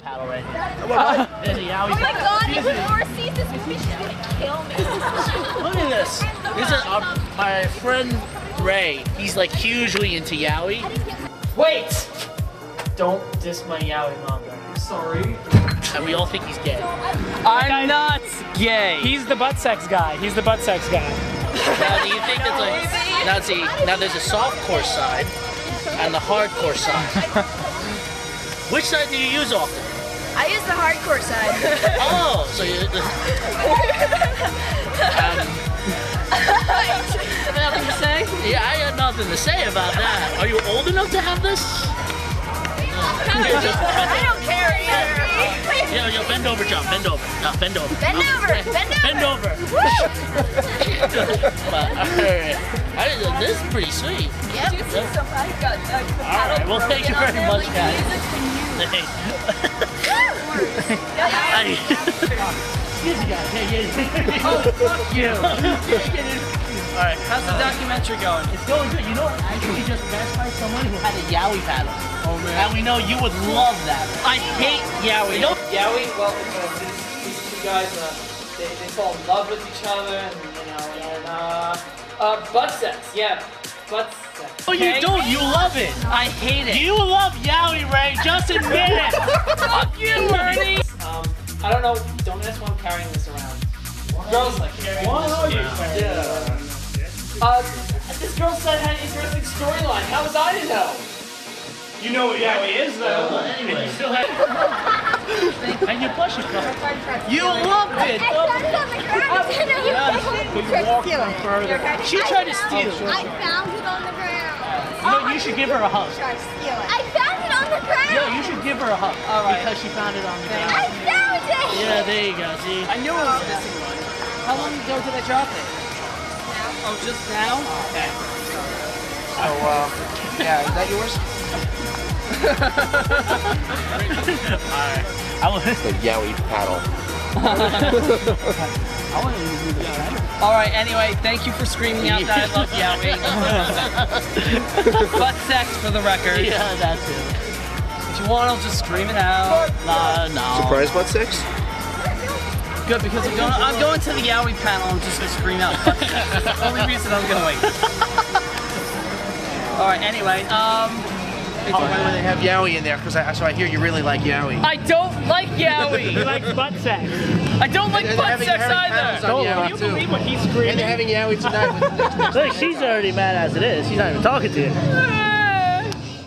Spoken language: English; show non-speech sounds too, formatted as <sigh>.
paddle right here. There's a Yaoi Oh my god, if Laura sees this movie, she's gonna kill me. <laughs> Look at this. This is uh, my friend Ray. He's like hugely into yaoi. Wait! Don't diss my yaoi manga. I'm sorry. And we all think he's gay. I'm not gay. He's the butt sex guy. He's the butt sex guy. <laughs> Now, do you think it's like now see now there's a soft core side and the hardcore side. <laughs> Which side do you use often? I use the hardcore side. <laughs> Oh, so you. <laughs> um, Nothing to say? yeah, I got nothing to say about that. Are you old enough to have this? I don't care either. Yo, yo, bend over, John. Bend over. No, bend over. Bend over. Bend over. Bend over. <laughs> but, alright. I- This is pretty sweet. Yep. Alright, well, thank you very much, guys. Hey. I- Excuse guys. Yeah, yeah, yeah. Oh, fuck you. Alright. How's the documentary going? It's going good. You know, I actually just passed by someone who had a Yaoi paddle. Oh, man. And we know you would love that. I hate Yaoi. You know- Yaoi, well, uh, these, two guys, uh, they, they fall in love with each other, and, you know, and, uh, uh, butt sex, yeah, butt sex. Oh, you don't. You love it. I hate it. You love Yaoi, Ray. Just admit it. <laughs> Fuck you, Bernie! I don't know, don't ask why I'm carrying this around. Why Girls like it. Yeah. Uh, this girl said had an interesting storyline. How was I to know? You know what Yaoi is, though. Well, anyway. and you <laughs> push it. You loved it. She tried to steal it. I found it on the ground. You know, you should give her a hug. I found it on the ground. Yo, you should give her a hug All right. because she found it on the ground. I found it. Yeah, there you go. See. I knew it was missing one. How long ago did I drop it? Now. Oh, just now? Okay. So, uh, yeah, is that yours? <laughs> Alright. I will. The Yaoi paddle. <laughs> I want to do the All right. Anyway, thank you for screaming out that I love Yaoi. <laughs> Butt sex for the record. Yeah, that's it. If you want, I'll just scream it out. Nah, no. Surprise butt sex? Good because I'm going. I'm going to the Yaoi panel. I'm just gonna scream out. butt sex. <laughs> Only reason I'm gonna wait. All right. Anyway, um, Oh, why do they have Yaoi in there? Because I, so I hear you really like Yaoi. I don't like Yaoi. <laughs> He likes butt sex. I don't like And butt having- sex having either. Don't Yaoi, you too. believe what he's screaming? And they're having Yaoi tonight with <laughs> next, next Look, she's already mad as it is. She's not even talking to you.